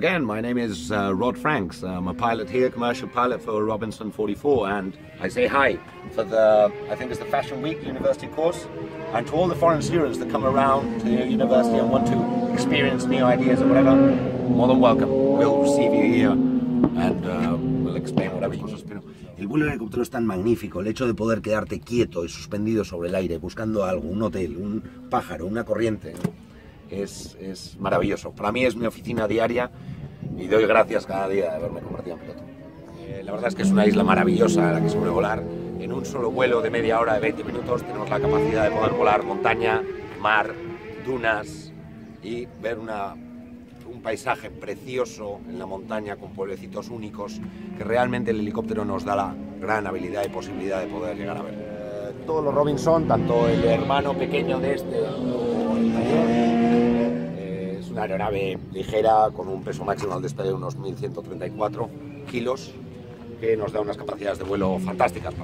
again. My name is uh, Rod Franks. I'm a pilot here, commercial pilot for Robinson 44, and I say hi for the, I think it's the Fashion Week University course, and to all the foreign students that come around to the university and want to experience new ideas or whatever, more than welcome. We'll receive you here, and uh, we'll explain whatever you need. El vuelo en helicóptero es tan magnífico, el hecho de poder quedarte quieto y suspendido sobre el aire, buscando algo, un hotel, un pájaro, una corriente, es, es maravilloso. Para mí es mi oficina diaria y doy gracias cada día de haberme convertido en piloto. Eh, la verdad es que es una isla maravillosa a la que se puede volar. En un solo vuelo de media hora, de 20 minutos, tenemos la capacidad de poder volar montaña, mar, dunas y ver una, un paisaje precioso en la montaña con pueblecitos únicos que realmente el helicóptero nos da la gran habilidad y posibilidad de poder llegar a ver. Eh, todos los Robinson, tanto el hermano pequeño de este como el mayor, una aeronave ligera con un peso máximo al despegue de unos 1.134 kilos que nos da unas capacidades de vuelo fantásticas.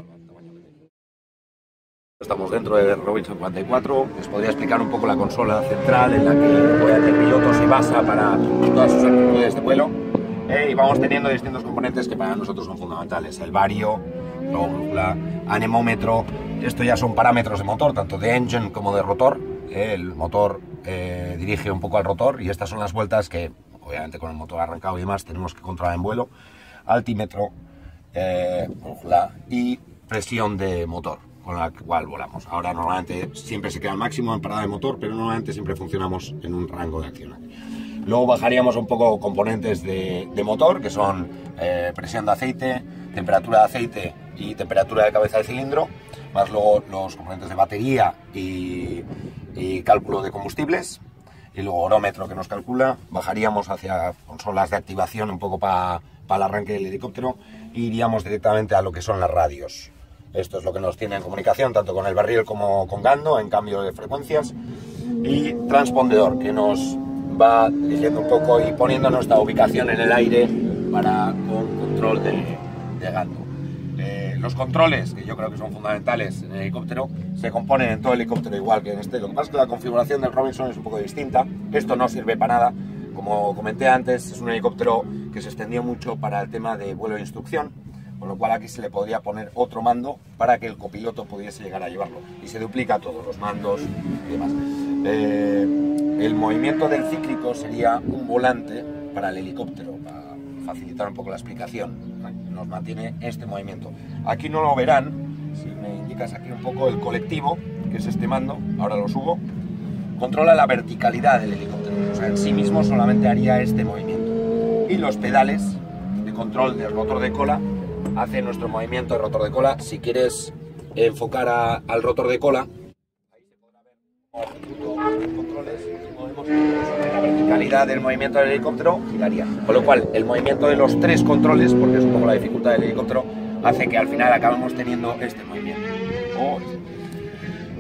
Estamos dentro de Robinson 44. Les podría explicar un poco la consola central en la que puede hacer pilotos y basa para todas sus actitudes de vuelo. Eh, y vamos teniendo distintos componentes que para nosotros son fundamentales. El vario, brújula, anemómetro. Esto ya son parámetros de motor, tanto de engine como de rotor. El motor eh, dirige un poco al rotor y estas son las vueltas que, obviamente con el motor arrancado y demás, tenemos que controlar en vuelo. Altímetro, eh, y presión de motor con la cual volamos. Ahora normalmente siempre se queda al máximo en parada de motor, pero normalmente siempre funcionamos en un rango de acción. Luego bajaríamos un poco componentes de, de motor, que son eh, presión de aceite, temperatura de aceite y temperatura de cabeza de cilindro, más luego los componentes de batería y, cálculo de combustibles, y luego orómetro que nos calcula, bajaríamos hacia consolas de activación un poco para el arranque del helicóptero e iríamos directamente a lo que son las radios. Esto es lo que nos tiene en comunicación tanto con el barril como con Gando en cambio de frecuencias y transpondedor que nos va dirigiendo un poco y poniendo nuestra ubicación en el aire para con control de, de Gando. Los controles, que yo creo que son fundamentales en el helicóptero, se componen en todo el helicóptero igual que en este. Lo que pasa es que la configuración del Robinson es un poco distinta. Esto no sirve para nada. Como comenté antes, es un helicóptero que se extendió mucho para el tema de vuelo de instrucción, con lo cual aquí se le podría poner otro mando para que el copiloto pudiese llegar a llevarlo. Y se duplica todos los mandos y demás. Eh, el movimiento del cíclico sería un volante para el helicóptero, para facilitar un poco la explicación. Nos mantiene este movimiento. Aquí no lo verán, si me indicas aquí un poco el colectivo, que es este mando, ahora lo subo, controla la verticalidad del helicóptero. En sí mismo solamente haría este movimiento. Y los pedales de control del rotor de cola hace nuestro movimiento de rotor de cola. Si quieres enfocar al rotor de cola, verticalidad del movimiento del helicóptero, giraría. Con lo cual, el movimiento de los tres controles, porque es un poco la dificultad del helicóptero, hace que al final acabemos teniendo este movimiento. O este.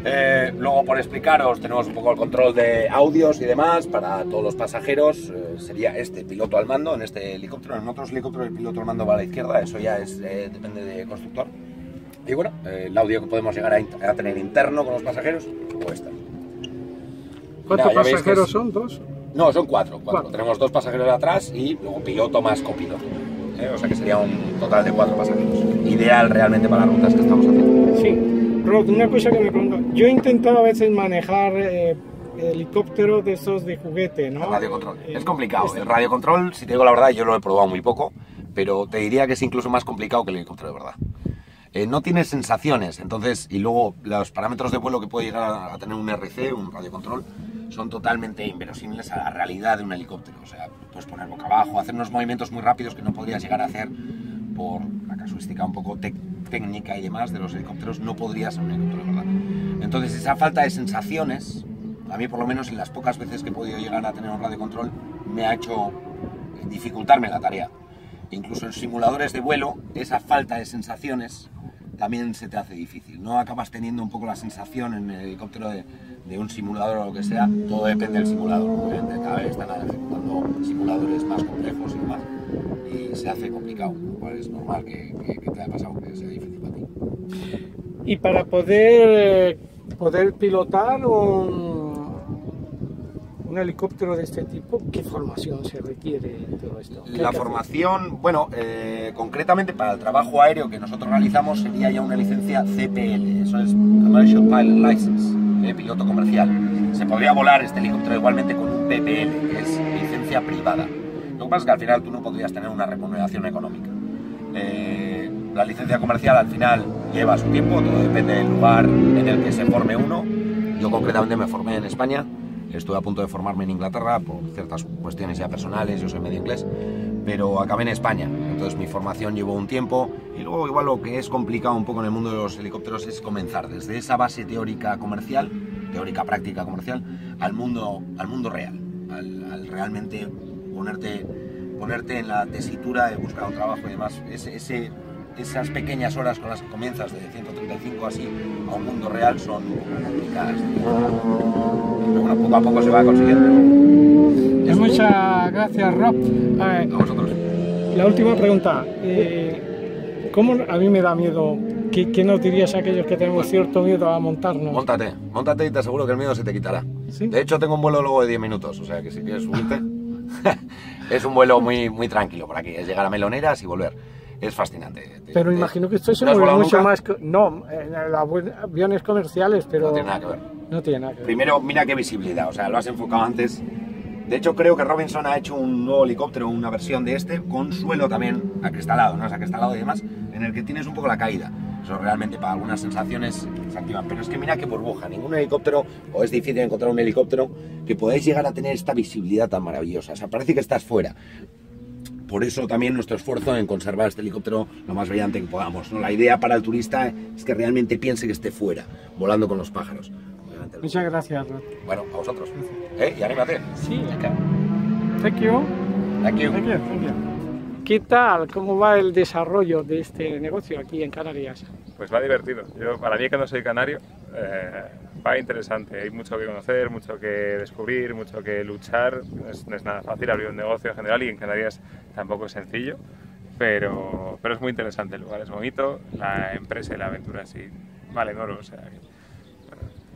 Eh, luego, por explicaros, tenemos un poco el control de audios y demás para todos los pasajeros. Eh, sería este piloto al mando en este helicóptero. En otros helicópteros el piloto al mando va a la izquierda, eso ya es, eh, depende de constructor. Y bueno, eh, el audio que podemos llegar a, a tener interno con los pasajeros o. ¿Cuántos Nada, ya veis que pasajeros es- son? ¿Dos? No, son cuatro, cuatro. Cuatro. Tenemos dos pasajeros atrás y luego piloto más copiloto. Eh, O sea que sería un total de cuatro pasajeros. Ideal realmente para las rutas que estamos haciendo. Sí. Rod, una cosa que me pregunto. Yo he intentado a veces manejar eh, helicópteros de esos de juguete, ¿no? El radio control. Eh, Es complicado. este- El radio control, si te digo la verdad, yo lo he probado muy poco, pero te diría que es incluso más complicado que el helicóptero de verdad. Eh, no tiene sensaciones, entonces, y luego los parámetros de vuelo que puede llegar a, a tener un RC, un radio control, son totalmente inverosímiles a la realidad de un helicóptero. O sea, puedes poner boca abajo, hacer unos movimientos muy rápidos que no podrías llegar a hacer por la casuística un poco técnica y demás de los helicópteros, no podrías ser un helicóptero verdad. Entonces, esa falta de sensaciones, a mí por lo menos en las pocas veces que he podido llegar a tener un radio control, me ha hecho dificultarme la tarea. Incluso en simuladores de vuelo, esa falta de sensaciones también se te hace difícil. No acabas teniendo un poco la sensación en el helicóptero de, de un simulador o lo que sea. Todo depende del simulador. Obviamente, cada vez están ejecutando simuladores más complejos y demás. Y se hace complicado. lo cual es normal que, que- que te haya pasado que sea difícil para ti. Y para poder, poder pilotar un, un helicóptero de este tipo, ¿qué formación se requiere en todo esto? ¿Qué hay La formación, bueno, eh, concretamente para el trabajo aéreo que nosotros realizamos sería ya una licencia CPL, eso es Commercial Pilot License, eh, piloto comercial. Se podría volar este helicóptero igualmente con un PPL, que es licencia privada. Lo que pasa es que al final tú no podrías tener una remuneración económica. Eh, la licencia comercial al final lleva su tiempo, todo depende del lugar en el que se forme uno. Yo concretamente me formé en España, estuve a punto de formarme en Inglaterra por ciertas cuestiones ya personales, yo soy medio inglés, pero acabé en España. Entonces mi formación llevó un tiempo y luego igual lo que es complicado un poco en el mundo de los helicópteros es comenzar desde esa base teórica comercial, teórica práctica comercial, al mundo, al mundo real, al, al realmente ponerte, ponerte en la tesitura de buscar un trabajo y demás. Ese, ese- esas pequeñas horas con las que comienzas de 135 así a un mundo real son complicadas. Pero bueno, poco a poco se va consiguiendo. Pues muchas gracias, Rob. A vosotros. La última pregunta. eh, ¿Cómo a mí me da miedo? ¿Qué, qué nos dirías a aquellos que tenemos cierto miedo a montarnos? Móntate, móntate y te aseguro que el miedo se te quitará. ¿Sí? De hecho, tengo un vuelo luego de 10 minutos, o sea que si quieres subirte. es un vuelo muy, muy tranquilo por aquí, es llegar a Meloneras y volver. Es fascinante. Pero Te- imagino que esto se ¿No has mueve mucho nunca? más. No, en aviones comerciales, pero. No tiene nada que ver. No tiene nada que ver. Primero, mira qué visibilidad, o sea, lo has enfocado antes. De hecho, creo que Robinson ha hecho un nuevo helicóptero, una versión de este, con suelo también acristalado, ¿no? Es acristalado y demás, en el que tienes un poco la caída. Eso realmente para algunas sensaciones se activan. Pero es que mira qué burbuja, ningún helicóptero, o es difícil encontrar un helicóptero que podáis llegar a tener esta visibilidad tan maravillosa. O sea, parece que estás fuera. Por eso también nuestro esfuerzo en conservar este helicóptero lo más brillante que podamos. ¿no? La idea para el turista es que realmente piense que esté fuera, volando con los pájaros. Muchas gracias, Rod. bueno, a vosotros. ¿Eh? Y anímate. Sí. Venga. Thank you. Thank you. Thank you, thank you. ¿Qué tal? ¿Cómo va el desarrollo de este negocio aquí en Canarias? Pues va divertido. Yo, para mí que no soy canario, eh, va interesante. Hay mucho que conocer, mucho que descubrir, mucho que luchar. No es, no es nada fácil abrir un negocio en general y en Canarias tampoco es sencillo. Pero, pero es muy interesante. El lugar es bonito, la empresa y la aventura sí valen oro. O sea, que,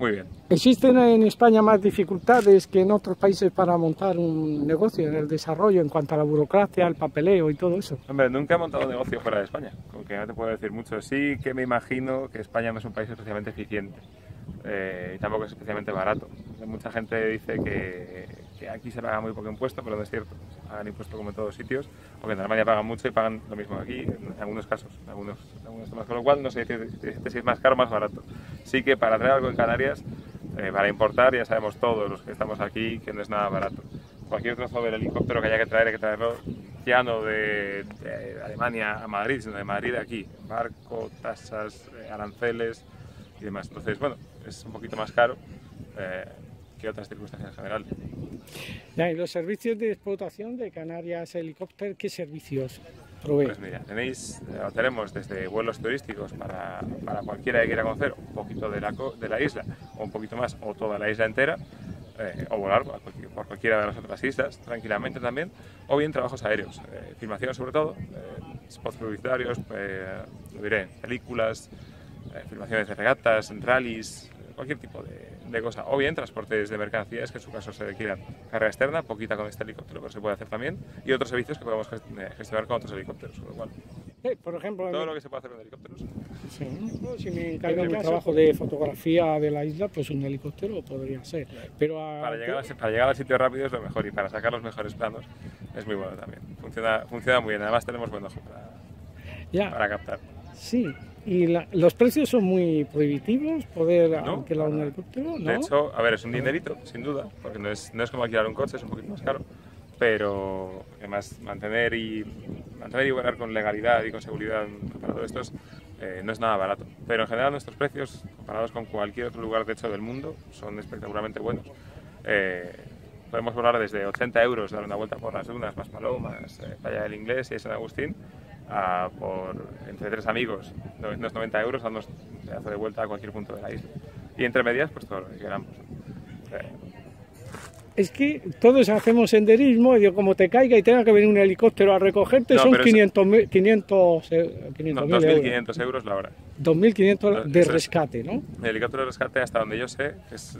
muy bien. ¿Existen en España más dificultades que en otros países para montar un negocio en el desarrollo en cuanto a la burocracia, el papeleo y todo eso? Hombre, nunca he montado un negocio fuera de España, con que no te puedo decir mucho. Sí que me imagino que España no es un país especialmente eficiente eh, y tampoco es especialmente barato. Mucha gente dice que, que aquí se paga muy poco impuesto, pero no es cierto. Se pagan impuesto como en todos sitios, porque en Alemania pagan mucho y pagan lo mismo aquí, en algunos casos, en algunos, en algunos temas. Con lo cual, no sé si es más caro o más barato. Sí que para traer algo en Canarias, eh, para importar, ya sabemos todos los que estamos aquí que no es nada barato cualquier trozo del helicóptero que haya que traer, hay que traerlo ya no de, de Alemania a Madrid, sino de Madrid aquí. Barco, tasas, eh, aranceles y demás. Entonces, bueno, es un poquito más caro eh, que otras circunstancias en general. Ya, y los servicios de explotación de Canarias Helicóptero, ¿qué servicios Pues mira, tenéis, eh, tenemos desde vuelos turísticos para, para cualquiera que quiera conocer un poquito de la, de la isla, o un poquito más, o toda la isla entera, eh, o volar por, cualquier- por cualquiera de las otras islas tranquilamente también, o bien trabajos aéreos, eh, filmación sobre todo, eh, spots publicitarios, eh, lo diré, películas, filmaciones de regatas, rallies, cualquier tipo de, de cosa, o bien transportes de mercancías que en su caso se requieran carga externa, poquita con este helicóptero, pero se puede hacer también, y otros servicios que podemos eh, gestionar con otros helicópteros, con lo cual, Eh, por ejemplo, todo lo que se puede hacer con helicópteros. Sí, ¿no? si me encargo En mi mi trabajo de fotografía de la isla, pues un helicóptero podría ser. Pero a- Para llegar, a- para llegar al sitio rápido es lo mejor y para sacar los mejores planos es muy bueno también. Funciona, funciona muy bien, además tenemos buen ojo para, ya, para captar. sí. Y la- los precios son muy prohibitivos, poder No, alquilar un helicóptero, ¿no? De hecho, a ver, es un dinerito, sin duda, porque no es, no es como alquilar un coche, es un poquito más caro, pero además mantener y, mantener y volar con legalidad y con seguridad para todo esto es, eh, no es nada barato. Pero en general nuestros precios, comparados con cualquier otro lugar de hecho del mundo, son espectacularmente buenos. Eh, podemos volar desde 80 euros, dar una vuelta por las dunas, más palomas, eh, Playa del Inglés y San Agustín, a por entre tres amigos, unos 90 euros, darnos un pedazo de vuelta a cualquier punto de la isla. Y entre medias, pues todo lo que queramos. Eh, Es que todos hacemos senderismo y digo, como te caiga y tenga que venir un helicóptero a recogerte, No, son pero es- 500 mil 500, eh, 500 no, mil euros. 2.500 euros la hora. 2.500 de rescate, ¿no? El helicóptero de rescate, hasta donde yo sé, que es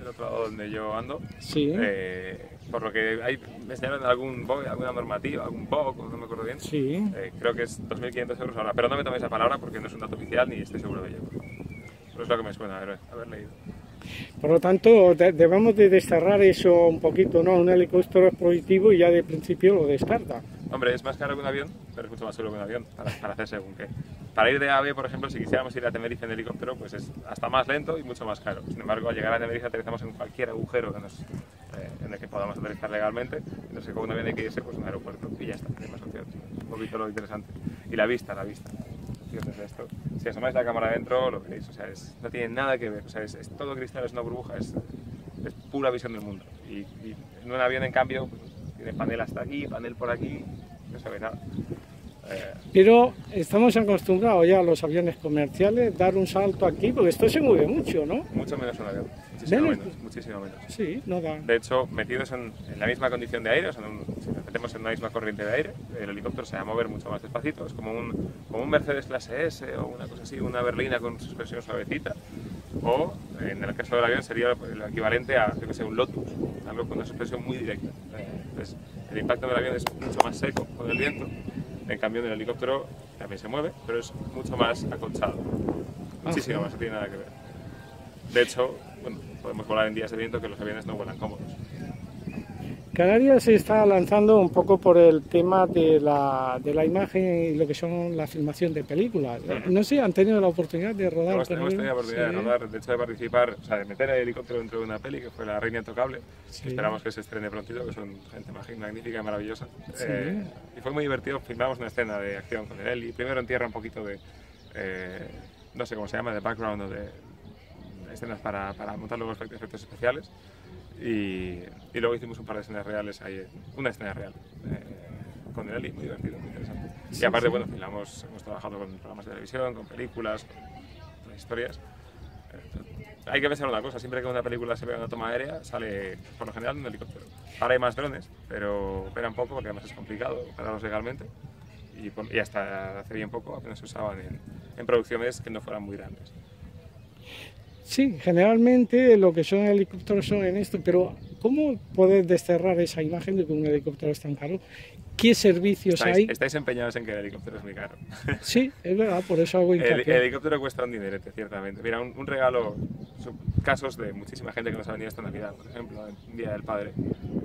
el otro lado donde yo ando, sí. Eh, por lo que hay, me enseñaron algún alguna normativa, algún POC, no me acuerdo bien, sí. Eh, creo que es 2.500 euros ahora, pero no me toméis esa palabra porque no es un dato oficial ni estoy seguro de ello. Pero es lo que me suena haber, haber leído. Por lo tanto, debemos de desterrar eso un poquito, ¿no? Un helicóptero es prohibitivo y ya de principio lo descarta. Hombre, es más caro que un avión, pero es mucho más seguro que un avión para, para hacer según qué. Para ir de AVE, por ejemplo, si quisiéramos ir a Tenerife en helicóptero, pues es hasta más lento y mucho más caro. Sin embargo, al llegar a Tenerife aterrizamos en cualquier agujero que nos, en el que podamos aterrizar legalmente. Entonces, avión hay que irse, pues un aeropuerto y ya está, hay más opciones. Un poquito lo interesante. Y la vista, la vista. De esto. Si asomáis la cámara adentro, lo veréis. O sea, no tiene nada que ver. O sea, es, todo cristal, es una burbuja, es, es pura visión del mundo. Y, y, en un avión, en cambio, pues, tiene panel hasta aquí, panel por aquí, no se ve nada. Pero estamos acostumbrados ya a los aviones comerciales dar un salto aquí, porque esto se mueve mucho, ¿no? Mucho menos un avión, muchísimo menos, menos, muchísimo menos. Sí, no da. De hecho, metidos en, en la misma condición de aire, o sea, en un, si nos metemos en una misma corriente de aire, el helicóptero se va a mover mucho más despacito, es como un, como un Mercedes clase S o una cosa así, una berlina con suspensión suavecita, o en el caso del avión sería el equivalente a, yo que sé, un Lotus, algo con una suspensión muy directa. Entonces, el impacto del avión es mucho más seco con el viento, en cambio en el helicóptero también se mueve, pero es mucho más acolchado, muchísimo más, no tiene nada que ver. De hecho, bueno, podemos volar en días de viento que los aviones no vuelan cómodos. Canarias se está lanzando un poco por el tema de la, de la imagen y lo que son la filmación de películas. No sé, ¿han tenido la oportunidad de rodar? Hemos, hemos tenido la oportunidad sí. de rodar, de hecho de participar, o sea, de meter el helicóptero dentro de una peli que fue La Reina Intocable. Sí. Esperamos que se estrene prontito, que son gente magnífica y maravillosa. Sí. Eh, y fue muy divertido, filmamos una escena de acción con el Eli. Primero en tierra un poquito de, eh, no sé cómo se llama, de background o de escenas para, para montar luego efectos especiales. Y, y, luego hicimos un par de escenas reales ahí, una escena real eh, con el Eli, muy divertido, muy interesante. Sí, y aparte, sí. bueno, filmamos, hemos trabajado con programas de televisión, con películas, con historias. Eh, hay que pensar una cosa, siempre que una película se ve en una toma aérea, sale por lo general un helicóptero. Ahora hay más drones, pero operan poco porque además es complicado operarlos legalmente. Y, y hasta hace bien poco apenas se usaban en, en producciones que no fueran muy grandes. Sí, generalmente lo que son helicópteros son en esto, pero ¿cómo poder desterrar esa imagen de que un helicóptero es tan caro? ¿Qué servicios estáis, hay? Estáis empeñados en que el helicóptero es muy caro. Sí, es verdad, por eso hago hincapié. El, el helicóptero cuesta un dinerete, ciertamente. Mira, un, un, regalo, son casos de muchísima gente que nos ha venido esta Navidad, por ejemplo, en Día del Padre.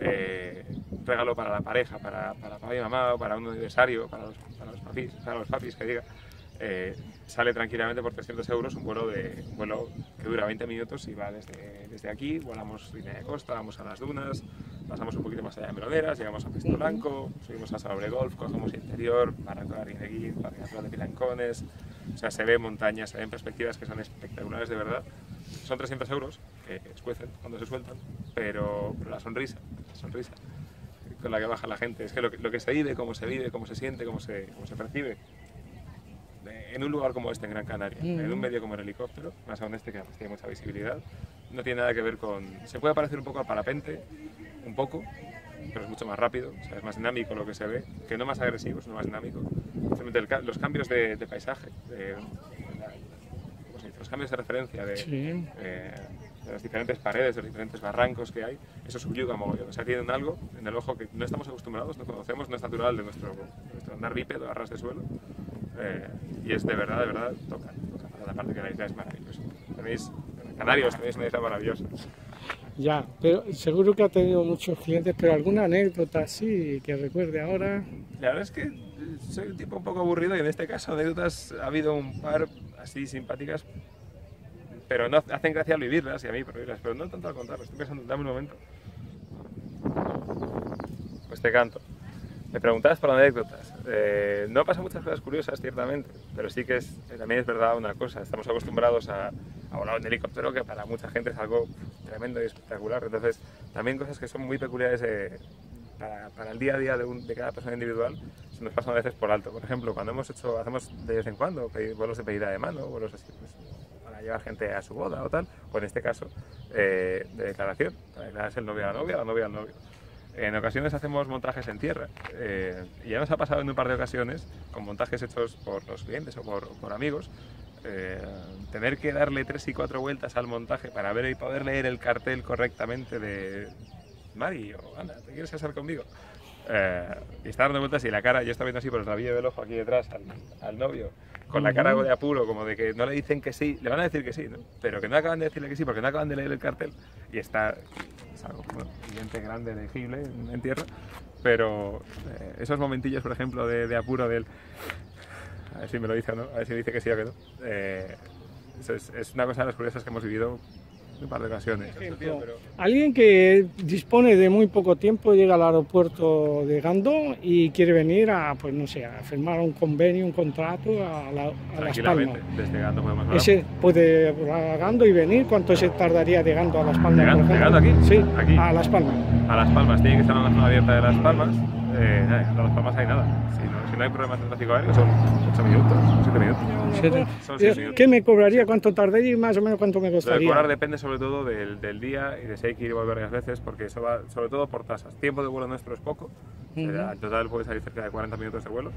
Eh, regalo para la pareja, para, para papá y mamá, o para un aniversario, para los, para los, papis, para los papis, que diga. Eh, sale tranquilamente por 300 euros un vuelo, de, un vuelo que dura 20 minutos y va desde, desde aquí, volamos línea de costa, vamos a las dunas, pasamos un poquito más allá de Meloneras, llegamos a Pisto Blanco, subimos a Sabre Golf, cogemos interior, Barranco de Arrineguín, Parque Natural de Pilancones, o sea, se ve montañas, se ven perspectivas que son espectaculares de verdad. Son 300 euros que escuecen cuando se sueltan, pero, pero la sonrisa, la sonrisa con la que baja la gente, es que lo, que lo que se vive, cómo se vive, cómo se siente, cómo se, cómo se percibe, en un lugar como este, en Gran Canaria, mm. en un medio como el helicóptero, más aún este que además tiene mucha visibilidad, no tiene nada que ver con... Se puede parecer un poco al parapente, un poco, pero es mucho más rápido, o sea, es más dinámico lo que se ve, que no más agresivo, es más dinámico. El, los cambios de, de paisaje, de, los cambios de referencia, de, sí. eh, de, las diferentes paredes, de los diferentes barrancos que hay, eso subyuga mogollón. O sea, tienen algo en el ojo que no estamos acostumbrados, no conocemos, no es natural de nuestro, de nuestro andar bípedo a ras de suelo. Eh, y es de verdad, de verdad, toca, toca. La parte que la isla es maravillosa. Tenéis, Canarios tenéis una isla maravillosa. Ya, pero seguro que ha tenido muchos clientes, pero alguna anécdota así que recuerde ahora. La verdad es que soy un tipo un poco aburrido y en este caso anécdotas ha habido un par así simpáticas, pero no hacen gracia al vivirlas y a mí por vivirlas, pero no tanto al contarlas. Estoy pensando, dame un momento. Pues te canto. Me preguntabas por anécdotas. Eh, no pasan muchas cosas curiosas, ciertamente, pero sí que es, también es verdad una cosa. Estamos acostumbrados a, volar en helicóptero, que para mucha gente es algo tremendo y espectacular. Entonces, también cosas que son muy peculiares eh, para, el día a día de, un, cada persona individual se nos pasan a veces por alto. Por ejemplo, cuando hemos hecho, hacemos de vez en cuando vuelos de pedida de mano, vuelos así, pues, para llevar gente a su boda o tal, o en este caso, eh, de declaración, para el novio a la novia, la novia al novio. En ocasiones hacemos montajes en tierra eh, ya nos ha pasado en un par de ocasiones con montajes hechos por los clientes o por, por amigos eh, tener que darle tres y cuatro vueltas al montaje para ver y poder leer el cartel correctamente de Mari o Ana, ¿te quieres casar conmigo? Eh, y está dando vueltas y la cara, yo estaba viendo así por el rabillo del ojo aquí detrás al, al novio, con la cara de apuro, como de que no le dicen que sí, le van a decir que sí, ¿no? pero que no acaban de decirle que sí porque no acaban de leer el cartel y está, es algo evidente, grande, legible en, tierra, pero eh, esos momentillos, por ejemplo, de, de apuro del a ver si me lo dice o no, a ver si dice que sí o que no. Eh, es, es una cosa de las curiosas que hemos vivido un par de ocasiones. Alguien que dispone de muy poco tiempo llega al aeropuerto de Gando y quiere venir a, pues no sé, a firmar un convenio, un contrato a, la, a Las Palmas. Tranquilamente, desde Gando podemos hablar. Ese puede a Gando y venir. ¿Cuánto se tardaría de Gando a Las Palmas? ¿De Gando- por de? Gando aquí? Sí, Aquí. a Las Palmas. A Las Palmas, tiene que estar en una zona abierta de Las Palmas. Eh, nada, a Las Palmas hay nada. Si no, si no hay problemas de tráfico aéreo, son 8 minutos, 7 minutos. Siete. Son seis Eh, minutos. ¿Qué me cobraría? ¿Cuánto tardaría y más o menos cuánto me Lo de costaría? cobrar depende sobre todo del, del día y de si hay que ir y volver varias veces, porque eso va sobre todo por tasas. Tiempo de vuelo nuestro es poco, eh, Ujú. al total puede salir cerca de 40 minutos de vuelo,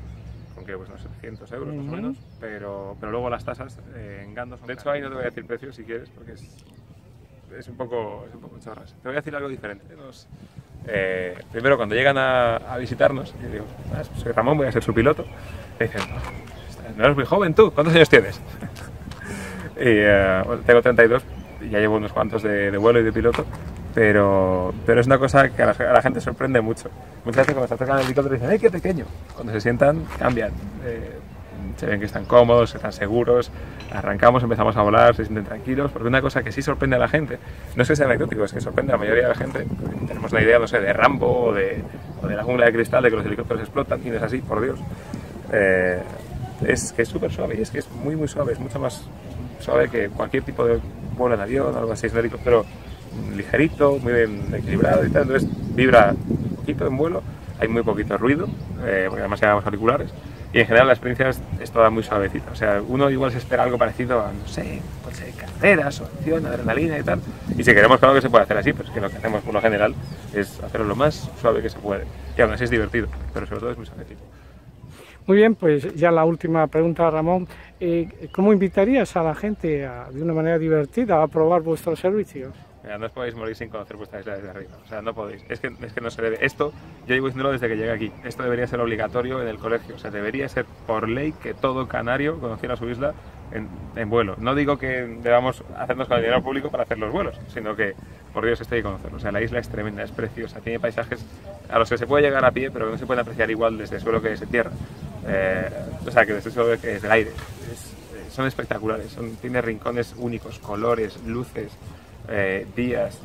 con que pues no sé, 700 euros más o menos, pero, pero luego las tasas eh, en Gando son... De hecho ahí no te voy a decir precios si quieres, porque es, es un poco, es un poco chorras. Te voy a decir algo diferente. Nos- eh, primero, cuando llegan a, a visitarnos, yo digo, "Ah, soy Ramón, voy a ser su piloto, me dicen, no eres muy joven tú, ¿cuántos años tienes? Y, eh, bueno, tengo 32 y ya llevo unos cuantos de, de vuelo y de piloto, pero, pero es una cosa que a la, a la gente sorprende mucho. Muchas veces cuando se acercan al helicóptero dicen, ¡ay, qué pequeño! Cuando se sientan, cambian. Eh, se ven que están cómodos, están seguros, arrancamos, empezamos a volar, se sienten tranquilos, porque una cosa que sí sorprende a la gente, no es que sea anecdótico, es que sorprende a la mayoría de la gente, tenemos la idea, no sé, de Rambo o de, o de la jungla de cristal, de que los helicópteros explotan, y no es así, por Dios. Eh, es que es súper suave y es que es muy muy suave, es mucho más suave que cualquier tipo de vuelo en avión algo así, es un helicóptero ligerito, muy bien equilibrado y tal, entonces vibra un poquito en vuelo, hay muy poquito ruido, eh, porque además llevamos auriculares y en general la experiencia es, es toda muy suavecita, o sea, uno igual se espera algo parecido a, no sé, pues, eh, carreras o acción, adrenalina y tal, y si queremos claro que se puede hacer así, pues que lo que hacemos por lo general es hacerlo lo más suave que se puede, y aún así es divertido, pero sobre todo es muy suavecito. Muy bien, pues ya la última pregunta, Ramón. Eh, ¿Cómo invitarías a la gente de una manera divertida a probar vuestros servicios? Mira, no os podéis morir sin conocer vuestra isla desde arriba. O sea, no podéis. Es que, es que no se debe. Esto, yo llevo diciéndolo desde que llegué aquí. Esto debería ser obligatorio en el colegio. O sea, debería ser por ley que todo canario conociera su isla en, en vuelo. No digo que debamos hacernos con el dinero público para hacer los vuelos, sino que, por Dios, hay que conocerlo. O sea, la isla es tremenda, es preciosa. Tiene paisajes a los que se puede llegar a pie, pero que no se pueden apreciar igual desde el suelo que desde tierra. Eh, o sea, que desde el suelo que desde el aire. Eh, son espectaculares. Son, tiene rincones únicos, colores, luces eh, días,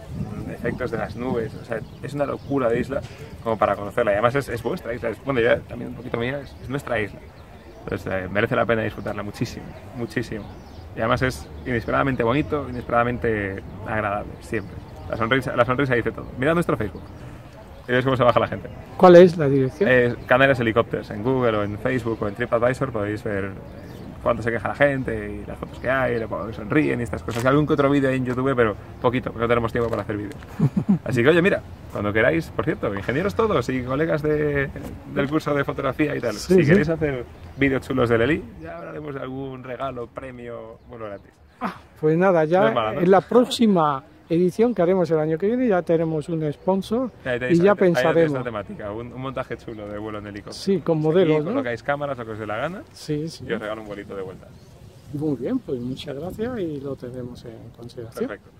efectos de las nubes, o sea, es una locura de isla como para conocerla. Y además es, es vuestra isla, es, bueno, ya también un poquito mía, es, es nuestra isla. Entonces eh, merece la pena disfrutarla muchísimo, muchísimo. Y además es inesperadamente bonito, inesperadamente agradable, siempre. La sonrisa, la sonrisa dice todo. Mirad nuestro Facebook. Y veis cómo se baja la gente. ¿Cuál es la dirección? Eh, Canarias Helicópteros, en Google o en Facebook o en TripAdvisor podéis ver cuánto se queja la gente y las fotos que hay, que sonríen y estas cosas. Algún que otro vídeo en YouTube, pero poquito, porque no tenemos tiempo para hacer vídeos. Así que, oye, mira, cuando queráis, por cierto, ingenieros todos y colegas de- del curso de fotografía y tal, Sí, si sí. queréis hacer vídeos chulos del Eli, ya hablaremos de algún regalo, premio, bueno, gratis. Pues nada, ya No mala, ¿no? en la próxima edición que haremos el año que viene ya tenemos un sponsor y ya pensaremos. temática, un, un montaje chulo de vuelo en helicóptero. Sí, con Aquí modelos, ¿no? colocáis cámaras, lo que os dé la gana, Sí, sí. y os regalo un vuelito de vuelta. Muy bien, pues muchas gracias y lo tenemos en consideración. Perfecto.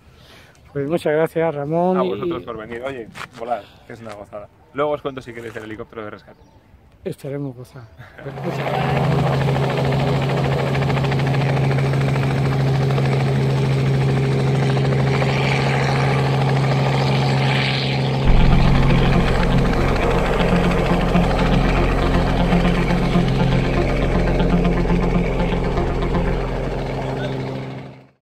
Pues muchas gracias, Ramón. A y vosotros por venir. Oye, volar, que es una gozada. Luego os cuento si queréis el helicóptero de rescate. Esperemos gozar. Pues muchas gracias.